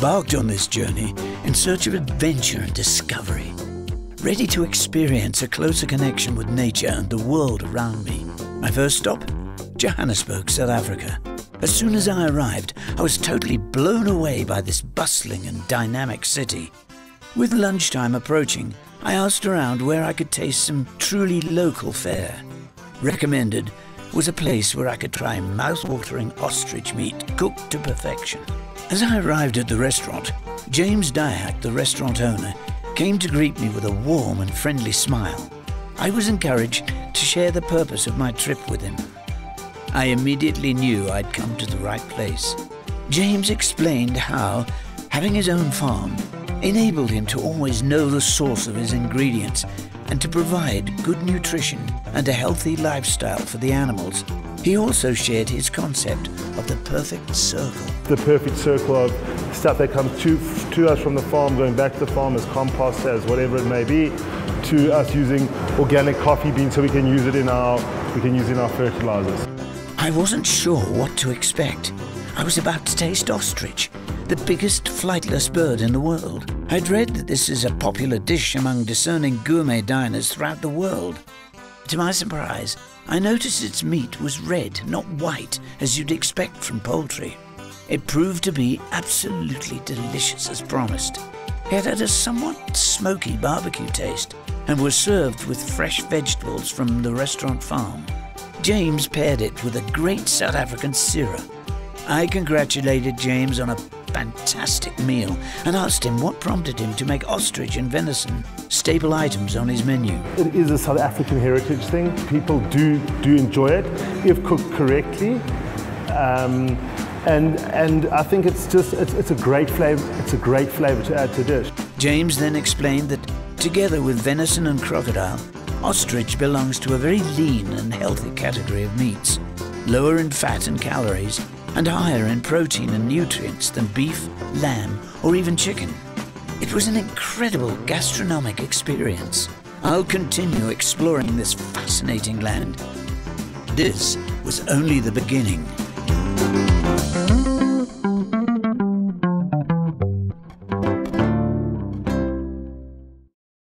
embarked on this journey in search of adventure and discovery, ready to experience a closer connection with nature and the world around me. My first stop? Johannesburg, South Africa. As soon as I arrived, I was totally blown away by this bustling and dynamic city. With lunchtime approaching, I asked around where I could taste some truly local fare. Recommended was a place where I could try mouth-watering ostrich meat cooked to perfection. As I arrived at the restaurant, James Dyack, the restaurant owner, came to greet me with a warm and friendly smile. I was encouraged to share the purpose of my trip with him. I immediately knew I'd come to the right place. James explained how, having his own farm, enabled him to always know the source of his ingredients and to provide good nutrition and a healthy lifestyle for the animals. He also shared his concept of the perfect circle. The perfect circle of stuff that comes to, to us from the farm, going back to the farm as compost, as whatever it may be, to us using organic coffee beans so we can use it in our, we can use it in our fertilizers. I wasn't sure what to expect. I was about to taste ostrich, the biggest flightless bird in the world. I'd read that this is a popular dish among discerning gourmet diners throughout the world. To my surprise, I noticed its meat was red, not white, as you'd expect from poultry. It proved to be absolutely delicious as promised. It had a somewhat smoky barbecue taste and was served with fresh vegetables from the restaurant farm. James paired it with a great South African Syrah. I congratulated James on a fantastic meal and asked him what prompted him to make ostrich and venison staple items on his menu. It is a South African heritage thing. People do, do enjoy it if cooked correctly. Um, and, and I think it's just, it's, it's a great flavor, it's a great flavor to add to dish. James then explained that together with venison and crocodile, ostrich belongs to a very lean and healthy category of meats, lower in fat and calories, and higher in protein and nutrients than beef, lamb, or even chicken. It was an incredible gastronomic experience. I'll continue exploring this fascinating land. This was only the beginning.